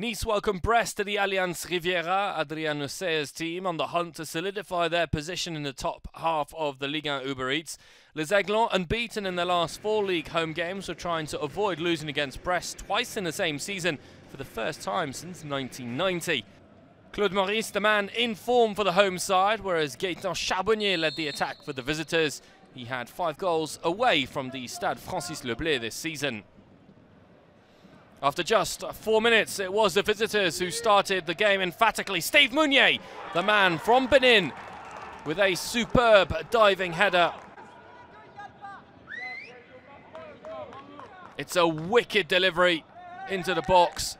Nice welcome Brest to the Allianz Riviera. Adrian Ursea's team on the hunt to solidify their position in the top half of the Ligue 1 Uber Eats. Les Aiglons, unbeaten in their last four league home games, were trying to avoid losing against Brest twice in the same season for the first time since 1990. Claude Maurice, the man in form for the home side, whereas Gaetan Charbonnier led the attack for the visitors. He had five goals away from the Stade Francis Le Blé this season. After just four minutes, it was the visitors who started the game emphatically. Steve Mounié, the man from Benin, with a superb diving header. It's a wicked delivery into the box,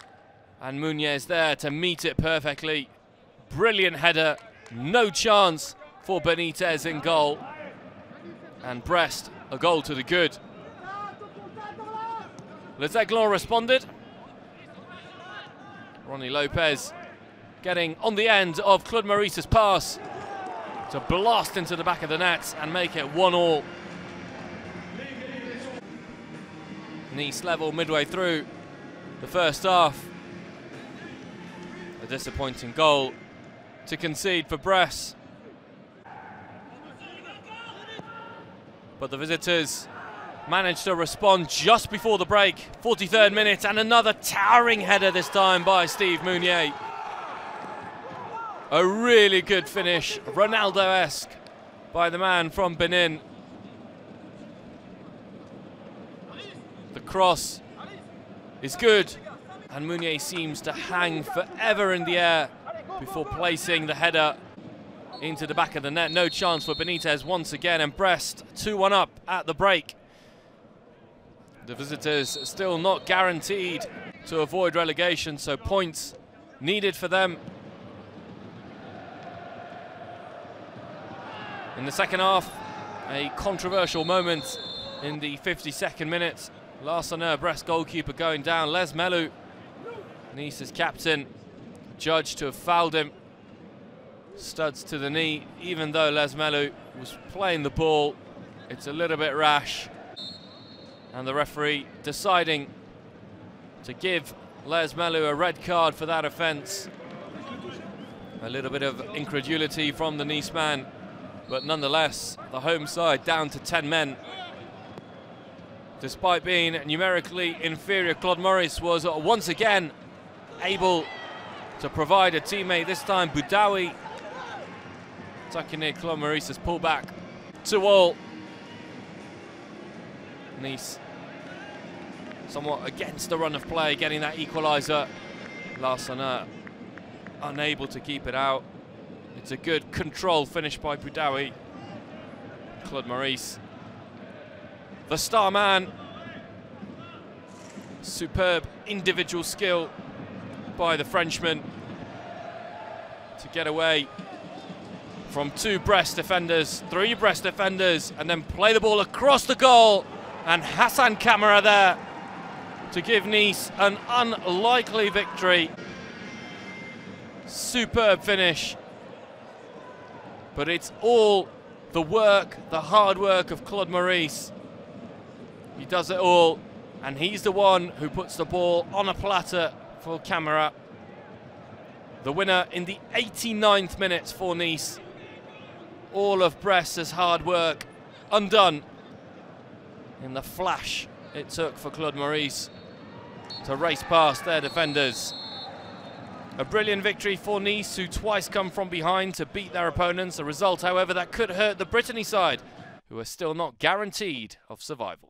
and Mounié is there to meet it perfectly. Brilliant header, no chance for Benitez in goal. And Brest, a goal to the good. Les Aiglons responded. Rony Lopes getting on the end of Claude Maurice's pass to blast into the back of the net and make it one all. Nice level midway through the first half. A disappointing goal to concede for Brest. But the visitors managed to respond just before the break. 43rd minute and another towering header this time by Steve Mounié. A really good finish, Ronaldo-esque by the man from Benin. The cross is good and Mounié seems to hang forever in the air before placing the header into the back of the net. No chance for Benitez once again and Brest 2-1 up at the break. The visitors still not guaranteed to avoid relegation, so points needed for them. In the second half, a controversial moment in the 52nd minute. Larsonneur, Brest goalkeeper, going down. Lees-Melou, Nice's captain, judged to have fouled him. Studs to the knee, even though Lees-Melou was playing the ball. It's a little bit rash and the referee deciding to give Lees-Melou a red card for that offence. A little bit of incredulity from the Nice man, but nonetheless, the home side down to 10 men. Despite being numerically inferior, Claude Maurice was once again able to provide a teammate, this time Boudaoui. Tucking in Claude Maurice's pullback to all. Nice somewhat against the run of play, getting that equaliser. Larsonneur unable to keep it out. It's a good control finish by Boudaoui. Claude Maurice, the star man. Superb individual skill by the Frenchman to get away from two Brest defenders, three Brest defenders, and then play the ball across the goal. And Hassane Kamara there to give Nice an unlikely victory. Superb finish. But it's all the work, the hard work of Claude Maurice. He does it all, and he's the one who puts the ball on a platter for Camara. The winner in the 89th minute for Nice. All of Brest's hard work undone in the flash it took for Claude Maurice to race past their defenders. A brilliant victory for Nice, who twice come from behind to beat their opponents. A result, however, that could hurt the Brittany side, who are still not guaranteed of survival.